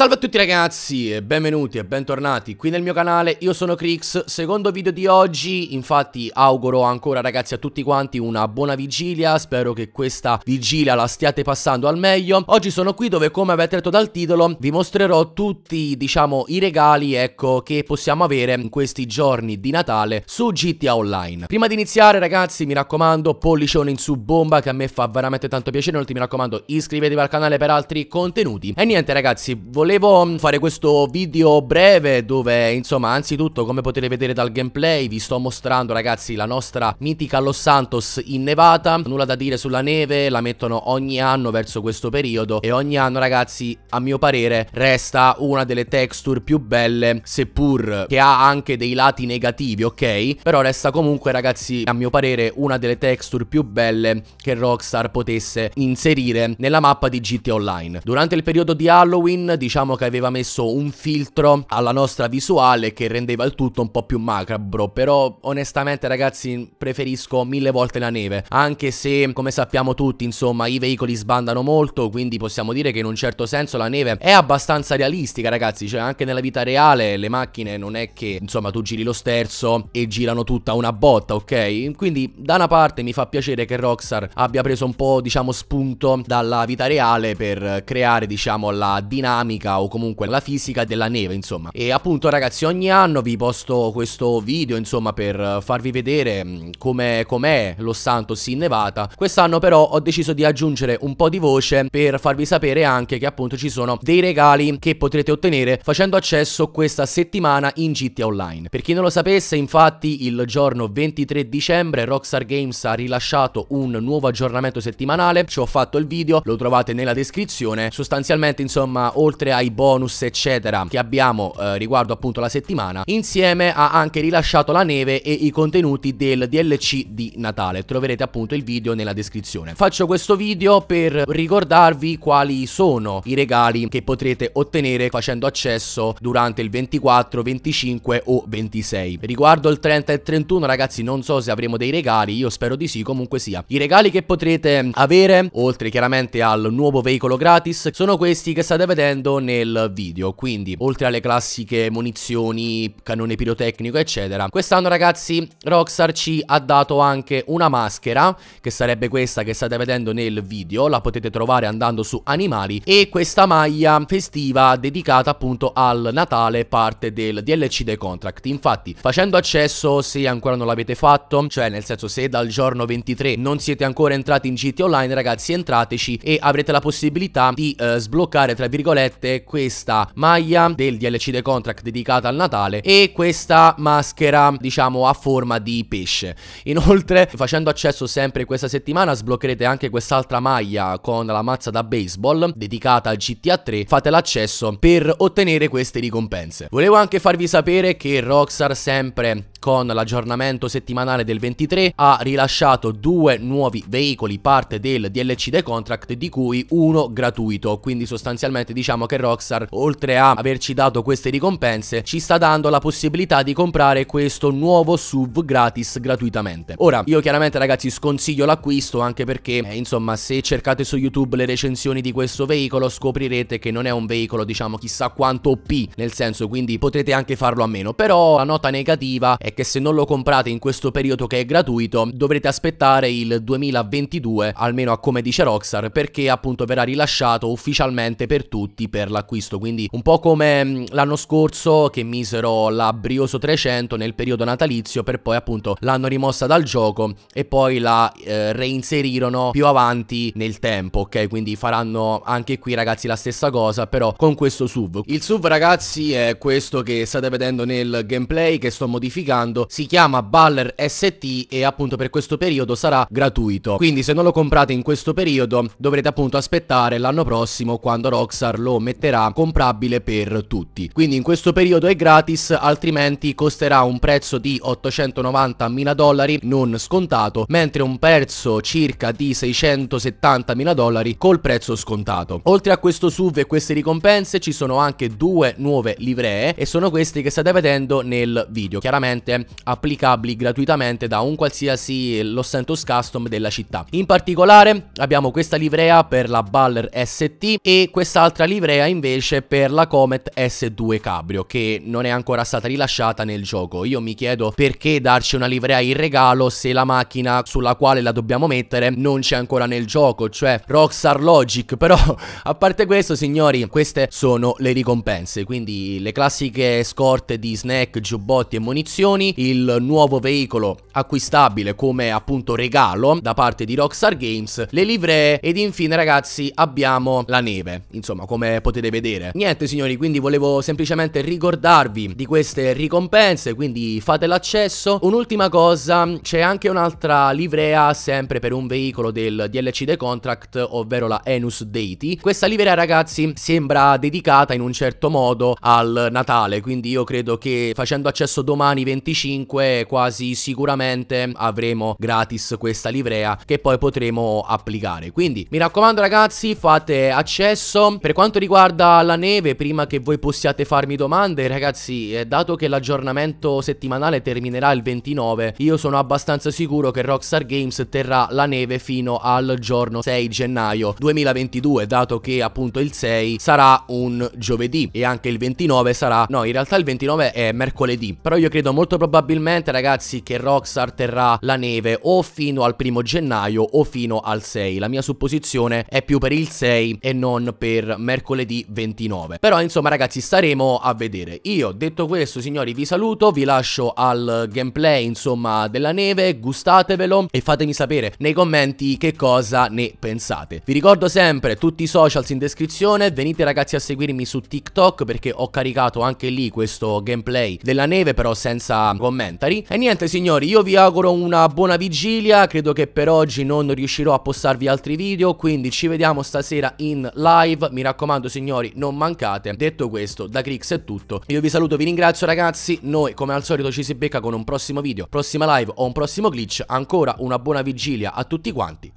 Salve a tutti ragazzi e benvenuti e bentornati qui nel mio canale, io sono Crix, secondo video di oggi, infatti auguro ancora ragazzi a tutti quanti una buona vigilia, spero che questa vigilia la stiate passando al meglio. Oggi sono qui dove come avete letto dal titolo vi mostrerò tutti diciamo i regali ecco che possiamo avere in questi giorni di Natale su GTA Online. Prima di iniziare ragazzi mi raccomando pollicione in su bomba che a me fa veramente tanto piacere, inoltre mi raccomando iscrivetevi al canale per altri contenuti. E niente ragazzi volevo mm, fare questo video breve dove insomma anzitutto come potete vedere dal gameplay vi sto mostrando ragazzi la nostra mitica Los Santos innevata. Nulla da dire sulla neve, la mettono ogni anno verso questo periodo e ogni anno ragazzi a mio parere resta una delle texture più belle seppur che ha anche dei lati negativi ok? Però resta comunque ragazzi a mio parere una delle texture più belle che Rockstar potesse inserire nella mappa di GT Online. Durante il periodo di Halloween di diciamo che aveva messo un filtro alla nostra visuale che rendeva il tutto un po' più macabro Però onestamente ragazzi preferisco mille volte la neve. Anche se come sappiamo tutti insomma i veicoli sbandano molto Quindi possiamo dire che in un certo senso la neve è abbastanza realistica ragazzi. Cioè anche nella vita reale le macchine non è che insomma tu giri lo sterzo e girano tutta una botta ok? Quindi da una parte mi fa piacere che Rockstar abbia preso un po' diciamo spunto dalla vita reale per creare diciamo la dinamica o comunque la fisica della neve insomma. E appunto ragazzi ogni anno vi posto questo video insomma per farvi vedere mm, com'è com lo Santos in Nevada. Quest'anno però ho deciso di aggiungere un po' di voce per farvi sapere anche che appunto ci sono dei regali che potrete ottenere facendo accesso questa settimana in GTA Online. Per chi non lo sapesse infatti il giorno 23 dicembre Rockstar Games ha rilasciato un nuovo aggiornamento settimanale. Ci ho fatto il video, lo trovate nella descrizione. Sostanzialmente insomma oltre oltre ai bonus eccetera che abbiamo eh, riguardo appunto la settimana, insieme ha anche rilasciato la neve e i contenuti del DLC di Natale. Troverete appunto il video nella descrizione. Faccio questo video per ricordarvi quali sono i regali che potrete ottenere facendo accesso durante il 24, 25 o 26. Riguardo il 30 e 31 ragazzi non so se avremo dei regali, io spero di sì, comunque sia. I regali che potrete avere, oltre chiaramente al nuovo veicolo gratis, sono questi che state vedendo nel video. Quindi oltre alle classiche munizioni, cannone pirotecnico eccetera Quest'anno ragazzi Rockstar ci ha dato anche una maschera Che sarebbe questa che state vedendo nel video. La potete trovare andando su animali. E questa maglia festiva dedicata appunto al Natale parte del DLC The Contract. Infatti facendo accesso se ancora non l'avete fatto Cioè nel senso se dal giorno 23 non siete ancora entrati in GT Online ragazzi entrateci E avrete la possibilità di eh, sbloccare tra virgolette avete questa maglia del DLC The Contract dedicata al Natale e questa maschera diciamo a forma di pesce. Inoltre facendo accesso sempre questa settimana sbloccherete anche quest'altra maglia con la mazza da baseball dedicata al GTA 3 Fate l'accesso per ottenere queste ricompense. Volevo anche farvi sapere che Rockstar sempre con l'aggiornamento settimanale del 23 ha rilasciato due nuovi veicoli parte del DLC The Contract di cui uno gratuito. Quindi sostanzialmente diciamo che Rockstar oltre a averci dato queste ricompense ci sta dando la possibilità di comprare questo nuovo SUV gratis gratuitamente. Ora io chiaramente ragazzi sconsiglio l'acquisto anche perché eh, insomma se cercate su YouTube le recensioni di questo veicolo scoprirete che non è un veicolo diciamo chissà quanto OP nel senso quindi potrete anche farlo a meno. Però la nota negativa è che se non lo comprate in questo periodo che è gratuito dovrete aspettare il 2022 almeno a come dice Rockstar perché appunto verrà rilasciato ufficialmente per tutti per l'acquisto. Quindi un po' come mm, l'anno scorso che misero la Brioso 300 nel periodo natalizio per poi appunto l'hanno rimossa dal gioco e poi la eh, reinserirono più avanti nel tempo ok? Quindi faranno anche qui ragazzi la stessa cosa però con questo SUV il SUV ragazzi è questo che state vedendo nel gameplay che sto modificando modificando si chiama Baller ST e appunto per questo periodo sarà gratuito. Quindi se non lo comprate in questo periodo dovrete appunto aspettare l'anno prossimo quando Rockstar lo metterà comprabile per tutti. Quindi in questo periodo è gratis altrimenti costerà un prezzo di 890 mila dollari non scontato mentre un prezzo circa di 670 mila dollari col prezzo scontato. Oltre a questo SUV e queste ricompense ci sono anche due nuove livree e sono queste che state vedendo nel video. Chiaramente ovviamente applicabili gratuitamente da un qualsiasi Los Santos Custom della città. In particolare abbiamo questa livrea per la Baller ST e quest'altra livrea invece per la Comet S2 Cabrio che non è ancora stata rilasciata nel gioco. Io mi chiedo perché darci una livrea in regalo se la macchina sulla quale la dobbiamo mettere non c'è ancora nel gioco, cioè Rockstar Logic, però a parte questo signori queste sono le ricompense, quindi le classiche scorte di snack, giubbotti e munizioni, il nuovo veicolo acquistabile come appunto regalo da parte di Rockstar Games, le livree ed infine ragazzi abbiamo la neve, insomma come potete vedere. Niente signori, quindi volevo semplicemente ricordarvi di queste ricompense, quindi fate l'accesso. Un'ultima cosa, c'è anche un'altra livrea sempre per un veicolo del DLC The Contract, ovvero la Enus Deity. Questa livrea ragazzi sembra dedicata in un certo modo al Natale, quindi io credo che facendo accesso domani 25 quasi sicuramente avremo gratis questa livrea che poi potremo applicare. Quindi mi raccomando ragazzi fate accesso. Per quanto riguarda la neve, prima che voi possiate farmi domande ragazzi, eh, dato che l'aggiornamento settimanale terminerà il 29, io sono abbastanza sicuro che Rockstar Games terrà la neve fino al giorno 6 gennaio 2022, dato che appunto il 6 sarà un giovedì e anche il 29 sarà... No, in realtà il 29 è mercoledì, però io credo molto probabilmente ragazzi che Rockstar terrà la neve o fino al primo gennaio o fino al 6. La mia supposizione è più per il 6 e non per mercoledì 29. Però insomma ragazzi staremo a vedere. Io detto questo signori vi saluto, vi lascio al gameplay insomma della neve, gustatevelo e fatemi sapere nei commenti che cosa ne pensate. Vi ricordo sempre tutti i socials in descrizione, venite ragazzi a seguirmi su TikTok perché ho caricato anche lì questo gameplay della neve però senza commentari. E niente signori, io vi auguro una buona vigilia, credo che per oggi non riuscirò a postarvi altri video, quindi ci vediamo stasera in live, mi raccomando signori non mancate. Detto questo, da Crix è tutto, io vi saluto, vi ringrazio ragazzi, noi come al solito ci si becca con un prossimo video, prossima live o un prossimo glitch, ancora una buona vigilia a tutti quanti.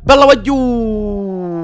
Bella voglio!